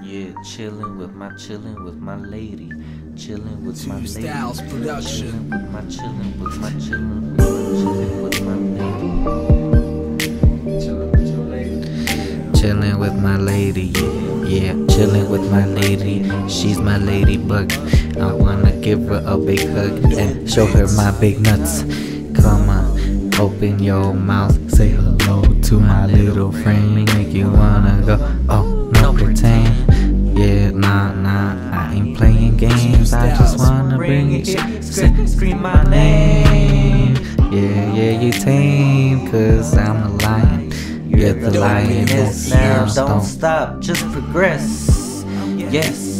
Yeah, chilling with my chilling with my lady. Chilling with my Two lady. Production. Chilling with my chilling with my chilling with my chilling with my lady. Chilling with my lady, yeah, yeah. Chilling with my lady, she's my ladybug. I wanna give her a big hug and show her my big nuts. Come on, open your mouth, say hello to my little friend. Make you wanna go, oh, bring it scream my name. Yeah, yeah, you tame, cause I'm a lion. You're the lioness now. Don't stop, just progress. Yes.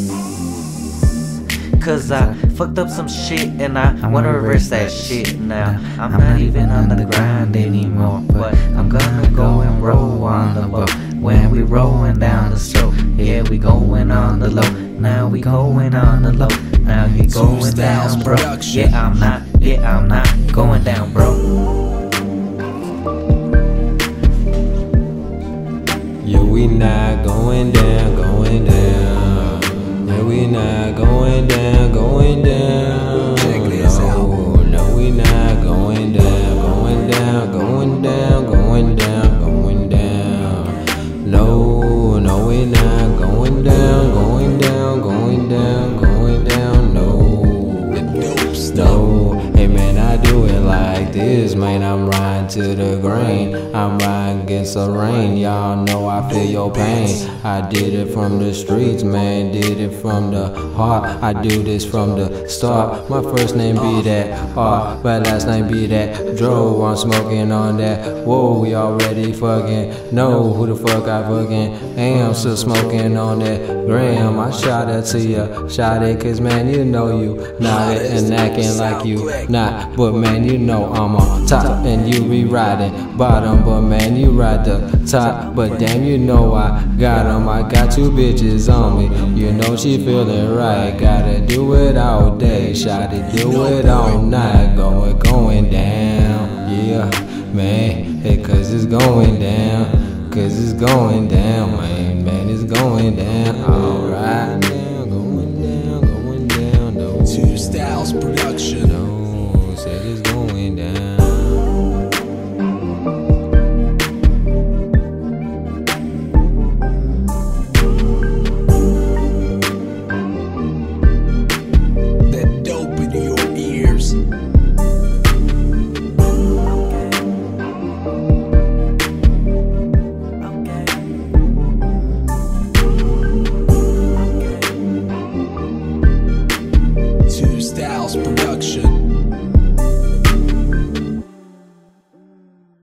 Cause I fucked up some shit and I i wanna reverse that shit now. I'm not even on the grind anymore, but I'm gonna go and roll on the boat. When we rolling down the slope, yeah, we going on the low. Now we going on the low. Now you going down, bro. Yeah, I'm not, yeah, I'm not going down, bro. Yeah, we not going down, going down. Yeah, we not going down, going down. This, man. I'm riding to the grain. I'm riding against the rain. Y'all know I feel your pain. I did it from the streets, man. Did it from the heart. I do this from the start. My first name be that uh, heart, but last name be that Dro. I'm smoking on that. Whoa, we already fucking know who the fuck I fucking am. Still smoking on that gram. I shot it to you, shot it, cause man, you know you not and acting like you not. But man, you know I'm on top and you be riding bottom. But man, you ride the top. But damn, you know I got 'em. I got two bitches on me. You know she feeling right. Gotta do it all day. Shot it, do it all night. Going, going down. Yeah, man. Hey, cause it's going down. Cause it's going down, man. Man, it's going down. Alright. Going down, going down, no. Two Styles Production. Styles.